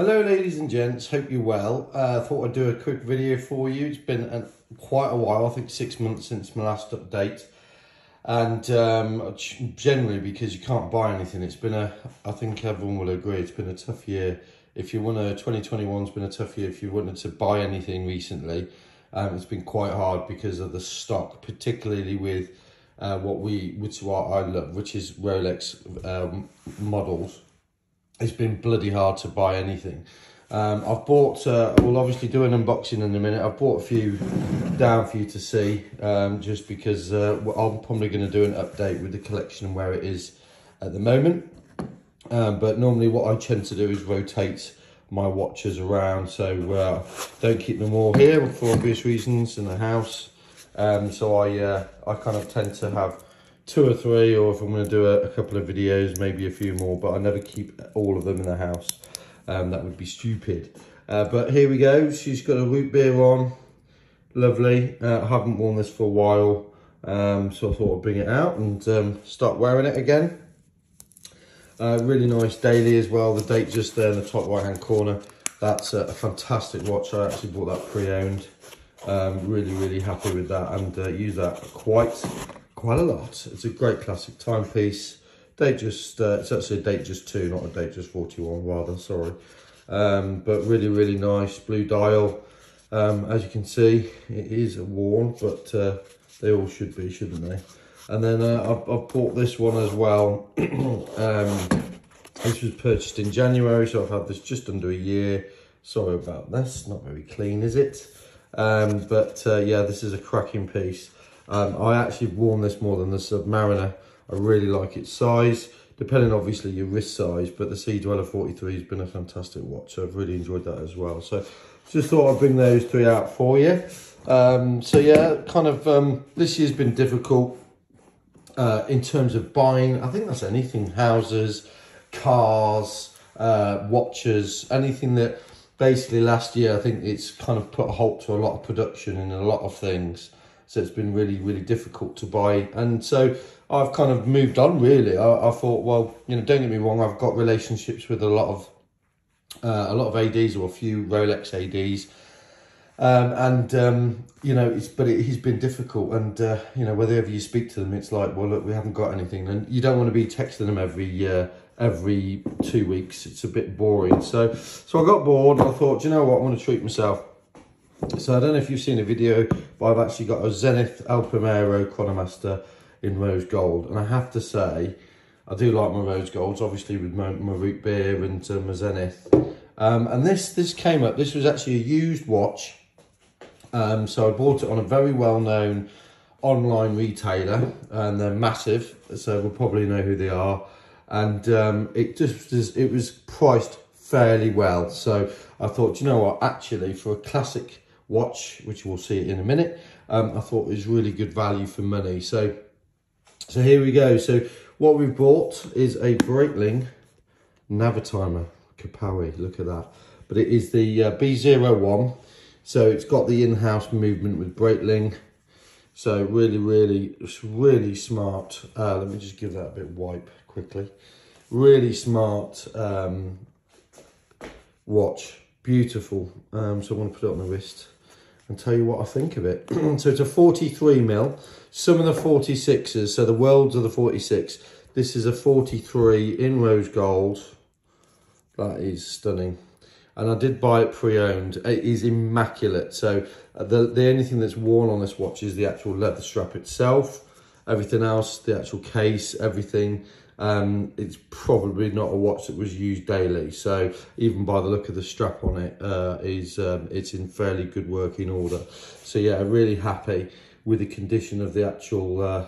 Hello ladies and gents, hope you're well. Uh, I thought I'd do a quick video for you. It's been a, quite a while, I think six months since my last update. And um, generally because you can't buy anything, it's been a, I think everyone will agree, it's been a tough year. If you want to, 2021's been a tough year if you wanted to buy anything recently. Um, it's been quite hard because of the stock, particularly with uh, what we, which what I love, which is Rolex um, models it's been bloody hard to buy anything. Um, I've bought, uh, we'll obviously do an unboxing in a minute. I've bought a few down for you to see, um, just because uh, I'm probably going to do an update with the collection and where it is at the moment. Um, but normally what I tend to do is rotate my watches around, so uh, don't keep them all here for obvious reasons in the house. Um, so I, uh, I kind of tend to have two or three, or if I'm going to do a, a, couple of videos, maybe a few more, but I never keep all of them in the house. Um, that would be stupid. Uh, but here we go. She's got a root beer on. Lovely. Uh, I haven't worn this for a while, um, so I thought I'd bring it out and um, start wearing it again. Uh, really nice daily as well. The date just there in the top right hand corner. That's a, a fantastic watch. I actually bought that pre-owned. Um, really, really happy with that and uh, use that quite quite a lot. It's a great classic timepiece. Datejust, uh, it's actually a Datejust 2, not a Datejust 41 rather, sorry. Um, but really, really nice blue dial. Um, as you can see, it is worn, but uh, they all should be, shouldn't they? And then uh, I've, I've, bought this one as well. um, this was purchased in January, so I've had this just under a year. Sorry about this, not very clean, is it? Um, but uh, yeah, this is a cracking piece. Um, I actually worn this more than the Submariner. I really like its size, depending obviously your wrist size, but the Sea Dweller 43 has been a fantastic watch. So I've really enjoyed that as well. So just thought I'd bring those three out for you. Um, so yeah, kind of um, this year's been difficult uh, in terms of buying. I think that's anything, houses, cars, uh, watches, anything that basically last year, I think it's kind of put a halt to a lot of production and a lot of things. So it's been really, really difficult to buy. And so I've kind of moved on really. I, I thought, well, you know, don't get me wrong, I've got relationships with a lot of uh, a lot of ADs or a few Rolex ADs. Um, and um, you know, it's but it has been difficult, and uh, you know, whenever you speak to them, it's like, well, look, we haven't got anything, and you don't want to be texting them every uh, every two weeks. It's a bit boring. So, so I got bored, and I thought, you know what, I want to treat myself. So I don't know if you've seen a video, but I've actually got a Zenith El Primero Chronomaster in rose gold. And I have to say, I do like my rose golds, obviously with my, my root beer and uh, my Zenith. Um, and this this came up, this was actually a used watch. Um, so I bought it on a very well-known online retailer and they're massive. So we'll probably know who they are. And um, it just it was priced fairly well. So I thought, you know what, actually for a classic watch, which we'll see in a minute, um, I thought was really good value for money. So, so here we go. So what we've bought is a Breitling Navitimer Kapow. Look at that. But it is the uh, B01. So it's got the in-house movement with Breitling. So really, really, really smart. Uh, let me just give that a bit wipe quickly. Really smart um, watch. Beautiful. Um, so I want to put it on the wrist and tell you what I think of it. so it's a 43 mil, some of the 46s, so the worlds of the 46. This is a 43 in rose gold. That is stunning. And I did buy it pre-owned. It is immaculate. So uh, the, the only thing that's worn on this watch is the actual leather strap itself. Everything else, the actual case, everything um, it's probably not a watch that was used daily. So even by the look of the strap on it, uh, is um, it's in fairly good working order. So yeah, really happy with the condition of the actual uh,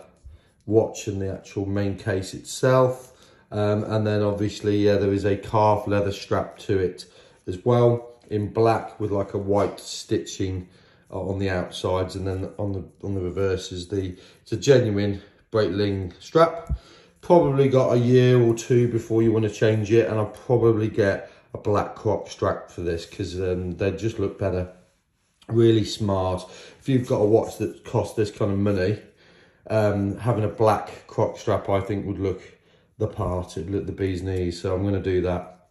watch and the actual main case itself. Um, and then obviously yeah, there is a calf leather strap to it as well in black with like a white stitching uh, on the outsides and then on the on the reverse is the it's a genuine Breitling strap probably got a year or two before you want to change it and I'll probably get a black croc strap for this because um, they just look better really smart if you've got a watch that costs this kind of money um, having a black croc strap I think would look the part it'd look the bee's knees so I'm going to do that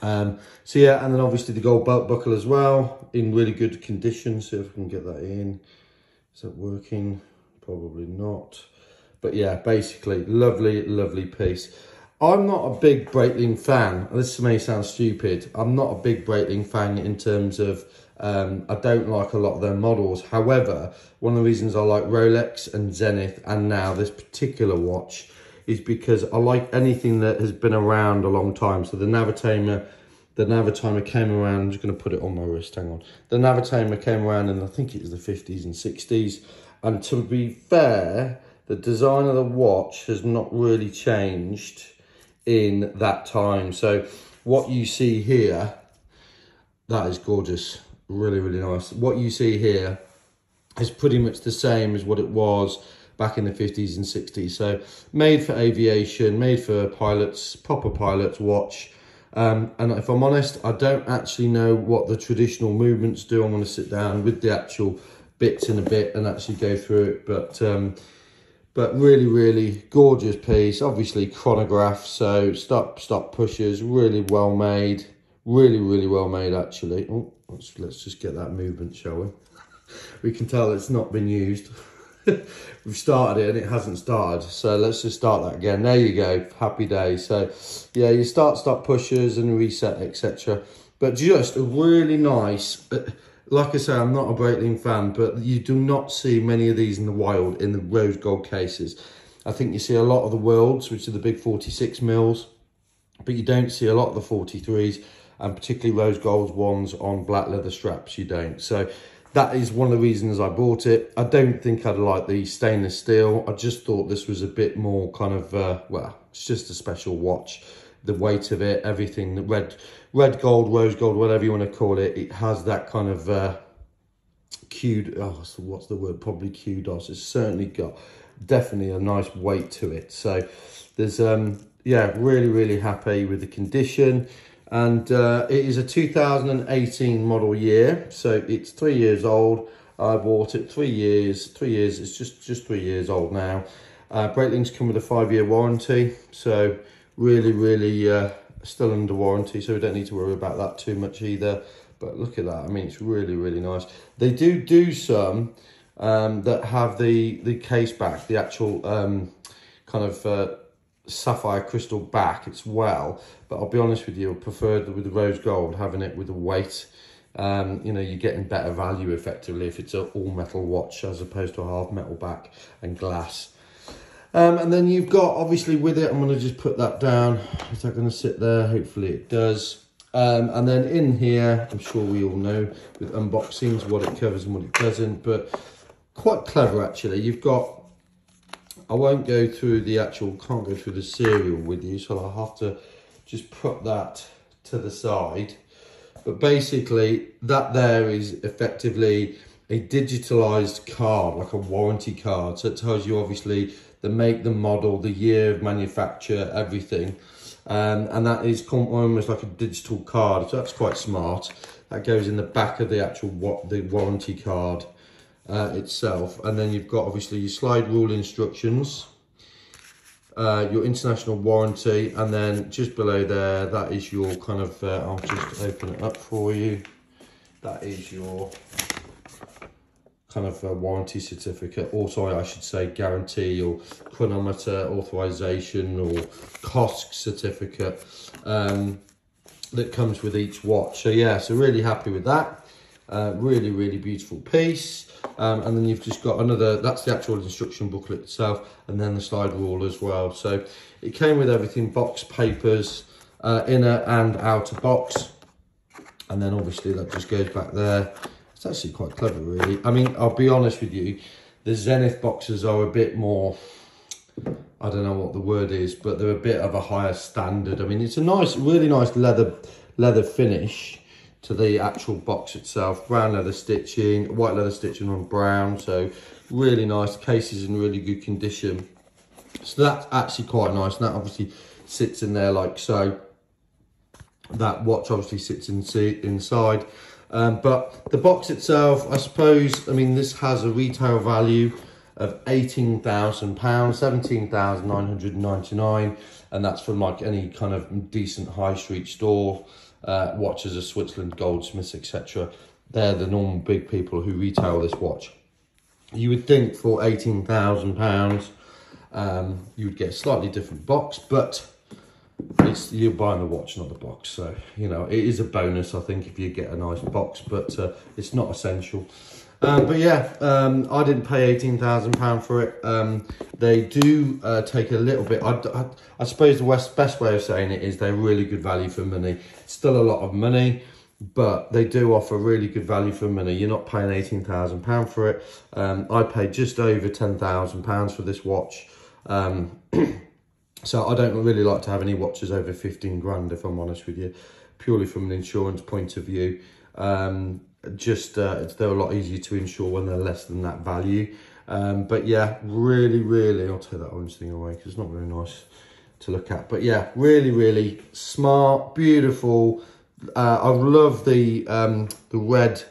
Um, so yeah, and then obviously the gold belt buckle as well, in really good condition. See if I can get that in. Is that working? Probably not. But yeah, basically, lovely, lovely piece. I'm not a big Breitling fan. This may sound stupid. I'm not a big Breitling fan in terms of um, I don't like a lot of their models. However, one of the reasons I like Rolex and Zenith and now this particular watch is because I like anything that has been around a long time. So the Navitimer, the Navitimer came around, I'm just going to put it on my wrist, hang on. The Navitimer came around in, I think it was the 50s and 60s. And to be fair, the design of the watch has not really changed in that time. So what you see here, that is gorgeous. Really, really nice. What you see here is pretty much the same as what it was back in the 50s and 60s. So made for aviation, made for pilots, proper pilots watch. Um, and if I'm honest, I don't actually know what the traditional movements do. I'm going to sit down with the actual bits in a bit and actually go through it. But um, but really, really gorgeous piece. Obviously chronograph, so stop stop pushers, really well made. Really, really well made actually. Oh, let's, let's just get that movement, shall we? we can tell it's not been used. we've started it and it hasn't started. So let's just start that again. There you go. Happy day. So yeah, you start, stop pushers and reset, etc. But just a really nice, like I say, I'm not a Breitling fan, but you do not see many of these in the wild in the rose gold cases. I think you see a lot of the worlds, which are the big 46 mils, but you don't see a lot of the 43s and particularly rose gold ones on black leather straps. You don't. So that is one of the reasons I bought it. I don't think I'd like the stainless steel. I just thought this was a bit more kind of, uh, well, it's just a special watch. The weight of it, everything, the red, red gold, rose gold, whatever you want to call it, it has that kind of uh, cued, oh, so what's the word? Probably kudos. It's certainly got definitely a nice weight to it. So there's, um, yeah, really, really happy with the condition and uh, it is a 2018 model year so it's three years old I bought it three years three years it's just just three years old now uh, Breitling's come with a five-year warranty so really really uh, still under warranty so we don't need to worry about that too much either but look at that I mean it's really really nice they do do some um, that have the the case back the actual um, kind of uh, sapphire crystal back as well. But I'll be honest with you, I prefer with the rose gold, having it with the weight. Um, you know, you're getting better value effectively if it's an all metal watch as opposed to a half metal back and glass. Um, and then you've got, obviously with it, I'm going to just put that down. Is that going to sit there? Hopefully it does. Um, and then in here, I'm sure we all know with unboxings what it covers and what it doesn't, but quite clever actually. You've got I won't go through the actual, can't go through the serial with you, so I'll have to just put that to the side. But basically, that there is effectively a digitalized card, like a warranty card. So it tells you obviously the make, the model, the year of manufacture, everything. Um, and that is almost like a digital card. So that's quite smart. That goes in the back of the actual what the warranty card uh, itself. And then you've got obviously your slide rule instructions, uh, your international warranty, and then just below there, that is your kind of, uh, I'll just open it up for you. That is your kind of a warranty certificate, or sorry, I should say guarantee or chronometer authorization or COSC certificate um, that comes with each watch. So yeah, so really happy with that. Uh, really, really beautiful piece. Um, and then you've just got another, that's the actual instruction booklet itself, and then the slide rule as well. So it came with everything, box papers, uh, inner and outer box. And then obviously that just goes back there. It's actually quite clever, really. I mean, I'll be honest with you, the Zenith boxes are a bit more, I don't know what the word is, but they're a bit of a higher standard. I mean, it's a nice, really nice leather leather finish to the actual box itself. Brown leather stitching, white leather stitching on brown. So really nice. Case is in really good condition. So that's actually quite nice. And that obviously sits in there like so. That watch obviously sits in, inside. Um, but the box itself, I suppose, I mean, this has a retail value of £18,000, 17999 and that's from like any kind of decent high street store uh, watches of Switzerland, Goldsmiths, etc. They're the normal big people who retail this watch. You would think for £18,000 um, you would get a slightly different box, but it's you're buying the watch, not the box. So, you know, it is a bonus, I think, if you get a nice box, but uh, it's not essential. Um, but yeah, um, I didn't pay £18,000 for it. Um, they do uh, take a little bit. I, I, I suppose the best, best way of saying it is they're really good value for money. still a lot of money, but they do offer really good value for money. You're not paying £18,000 for it. Um, I paid just over £10,000 for this watch. So I don't really like to have any watches over 15 grand, if I'm honest with you, purely from an insurance point of view. Um, just uh, they're a lot easier to insure when they're less than that value. Um, but yeah, really, really, I'll take that orange thing away because it's not very nice to look at. But yeah, really, really smart, beautiful. Uh, I love the um, the red,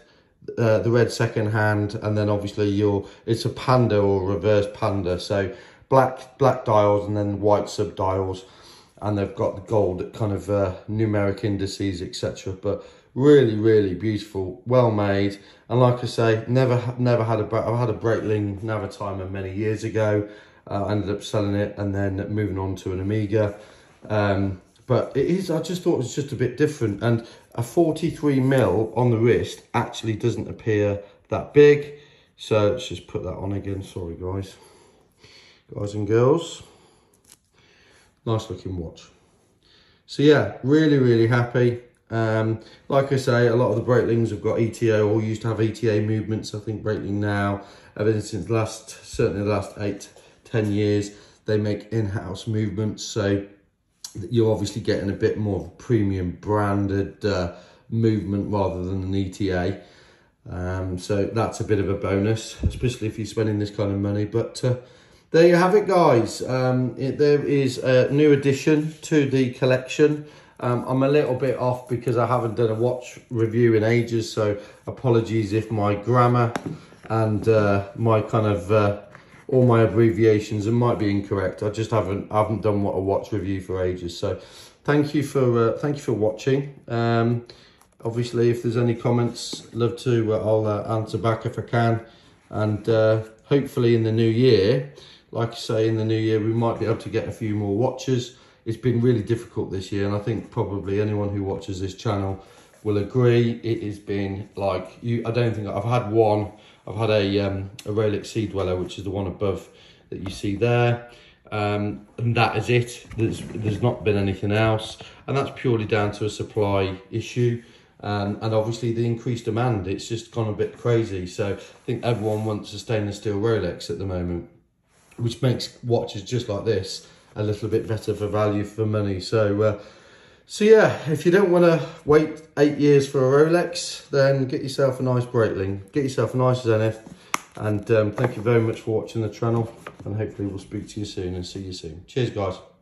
uh, the red second hand, and then obviously your it's a panda or reverse panda. So black black dials and then white sub dials, and they've got the gold kind of uh, numeric indices, etc. But really really beautiful well made. And like i say never never had a i had a breitling navitimer many years ago. Uh, ended up selling it and then moving on to an Omega. Um, but it is i just thought it was just a bit different. And a 43 mil on the wrist actually doesn't appear that big. So let's just put that on again. Sorry guys guys and girls nice looking watch so yeah really really happy um, like I say, a lot of the Breitlings have got ETA or used to have ETA movements. I think Breitling now, ever since last, certainly the last eight, ten years, they make in-house movements. So you're obviously getting a bit more of a premium branded uh, movement rather than an ETA. Um, so that's a bit of a bonus, especially if you're spending this kind of money. But uh, there you have it, guys. Um, it, there is a new addition to the collection. Um, I'm a little bit off because I haven't done a watch review in ages, so apologies if my grammar and uh, my kind of uh, all my abbreviations might be incorrect. I just haven't haven't done what a watch review for ages. So thank you for uh, thank you for watching. Um, obviously, if there's any comments, love to uh, I'll uh, answer back if I can, and uh, hopefully in the new year, like I say, in the new year we might be able to get a few more watches. It's been really difficult this year and I think probably anyone who watches this channel will agree it has been like you I don't think I've had one. I've had a um, a Rolex Sea Dweller which is the one above that you see there. Um, and that is it. There's there's not been anything else. And that's purely down to a supply issue. Um, and obviously the increased demand it's just gone a bit crazy. So I think everyone wants a stainless steel Rolex at the moment which makes watches just like this a little bit better for value for money. So, uh, so yeah, if you don't want to wait eight years for a Rolex, then get yourself a nice Breitling, get yourself a nice Zenith, and um, thank you very much for watching the channel, and hopefully we'll speak to you soon and see you soon. Cheers, guys.